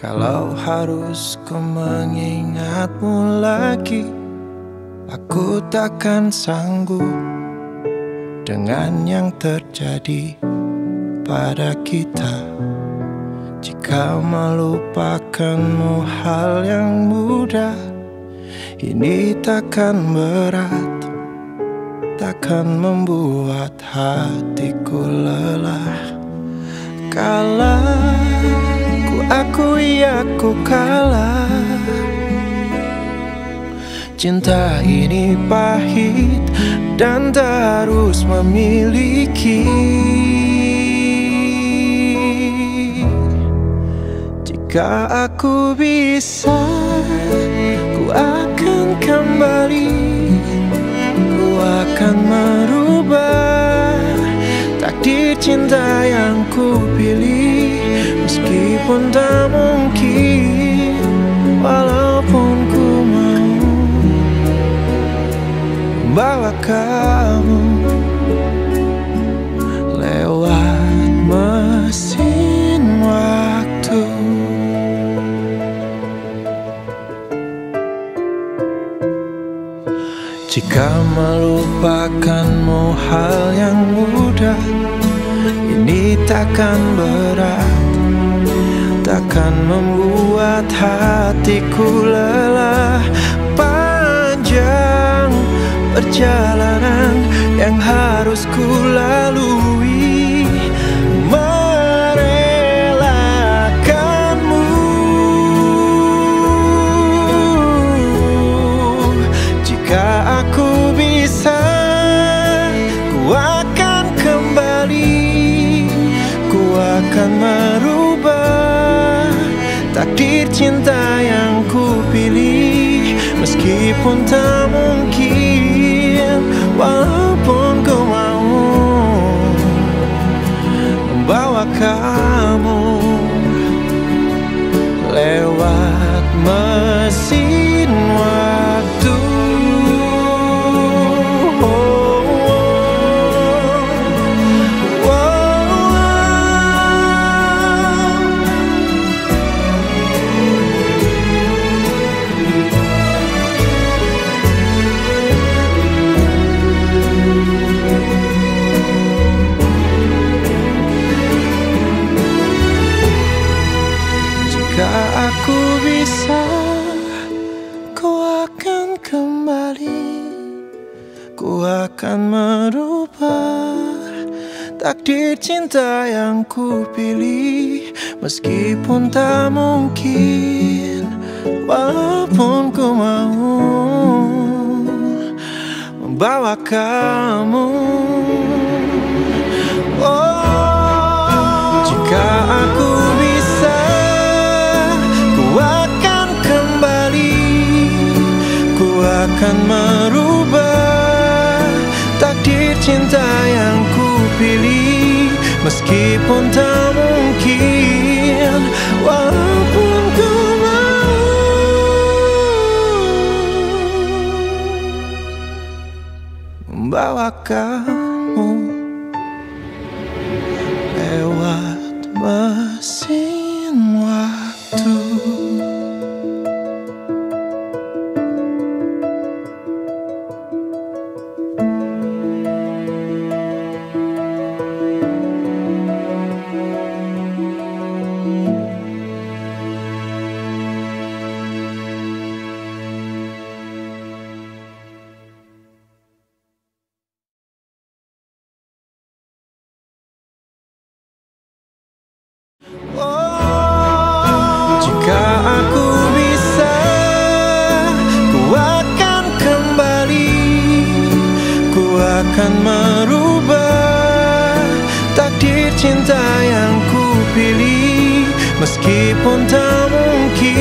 Kalau harus ku mengingatmu lagi Aku takkan sanggup Dengan yang terjadi pada kita. Jika melupakanmu hal yang mudah Ini takkan berat Takkan membuat hatiku lelah. Kalah Ku akui aku kalah. Cinta ini pahit dan tak harus memiliki. Jika aku bisa Ku akan kembali Meskipun tak mungkin Walaupun ku mau Membawa kamu Lewat mesin waktu. Jika melupakanmu hal yang mudah Ini takkan berat Takkan membuat hatiku lelah. Panjang perjalanan yang harus ku lalui Takdir cinta yang ku pilih Meskipun tak mungkin Walaupun ku mau Membawa kamu akan merubah Takdir cinta yang ku pilih. Meskipun tak mungkin Walaupun ku mau Membawa kamu. Oh, jika aku bisa, ku akan kembali, ku akan merubah cinta yang ku pilih, meskipun tak mungkin, walaupun ku mau. Membawa kamu lewat mesin akan merubah takdir cinta yang ku pilih, meskipun tak mungkin.